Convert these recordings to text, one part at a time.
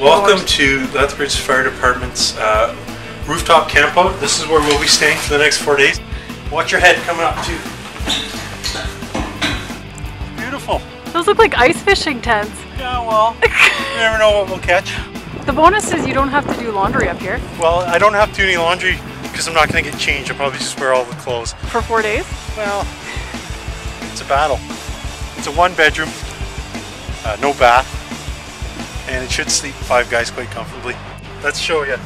Welcome to Lethbridge Fire Department's uh, rooftop campout. This is where we'll be staying for the next four days. Watch your head coming up too. Beautiful. Those look like ice fishing tents. Yeah, well, you never know what we'll catch. The bonus is you don't have to do laundry up here Well, I don't have to do any laundry because I'm not going to get changed. I'll probably just wear all the clothes. for four days. Well, it's a battle. It's a one bedroom, uh, no bath, and it should sleep five guys quite comfortably. Let's show you.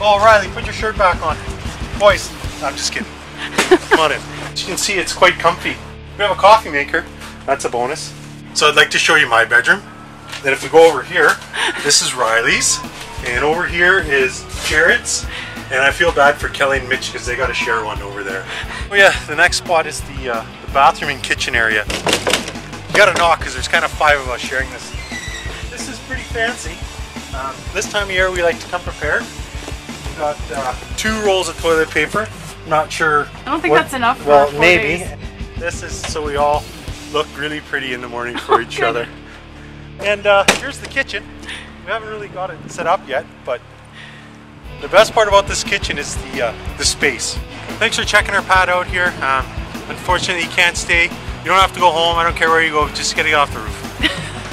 Oh, Riley, put your shirt back on. Boys, I'm just kidding. Come on in. As you can see, it's quite comfy. We have a coffee maker. That's a bonus. So I'd like to show you my bedroom. Then if we go over here, this is Riley's, and over here is Jared's. And I feel bad for Kelly and Mitch because they got to share one over there. Oh yeah, the next spot is the, uh, the bathroom and kitchen area. You gotta knock because there's kind of five of us sharing this. This is pretty fancy. Um, this time of year we like to come prepared. We've got uh, two rolls of toilet paper. Not sure. I don't think what- that's enough Well, maybe. days. This is so we all look really pretty in the morning for each Good. other. And uh, here's the kitchen. We haven't really got it set up yet, but the best part about this kitchen is the uh, the space. Thanks for checking our pad out here. Um, unfortunately, you can't stay. You don't have to go home. I don't care where you go. Just get it off the roof.